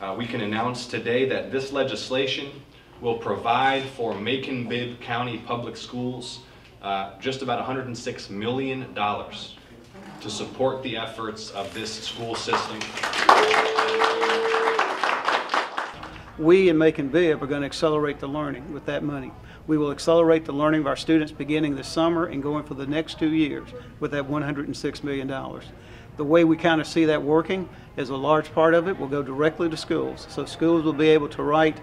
Uh, We can announce today that this legislation will provide for Macon-Bibb County Public Schools uh, just about $106 million to support the efforts of this school system. We in Macon Bibb are going to accelerate the learning with that money. We will accelerate the learning of our students beginning this summer and going for the next two years with that $106 million. The way we kind of see that working is a large part of it will go directly to schools. So schools will be able to write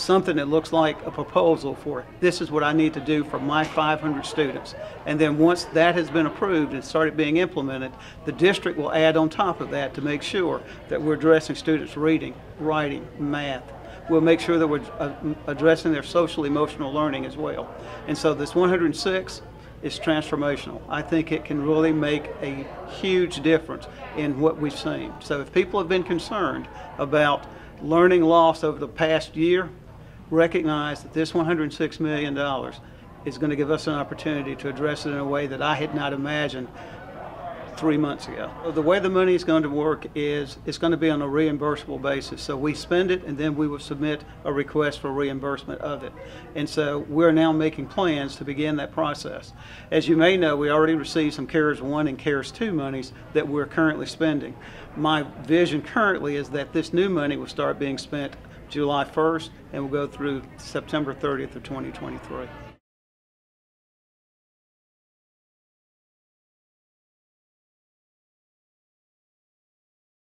something that looks like a proposal for this is what I need to do for my 500 students. And then once that has been approved and started being implemented, the district will add on top of that to make sure that we're addressing students' reading, writing, math. We'll make sure that we're addressing their social emotional learning as well. And so this 106 is transformational. I think it can really make a huge difference in what we've seen. So if people have been concerned about learning loss over the past year, recognize that this $106 million is going to give us an opportunity to address it in a way that I had not imagined three months ago. The way the money is going to work is it's going to be on a reimbursable basis. So we spend it and then we will submit a request for reimbursement of it. And so we're now making plans to begin that process. As you may know, we already received some CARES 1 and CARES 2 monies that we're currently spending. My vision currently is that this new money will start being spent July 1st and we'll go through September 30th of 2023.